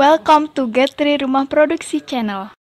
Welcome to Getri Rumah Produksi Channel.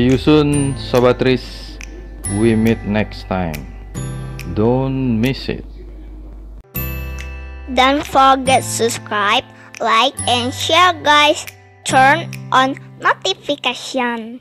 See you soon, Sobatris. We meet next time. Don't miss it. Don't forget subscribe, like, and share guys. Turn on notification.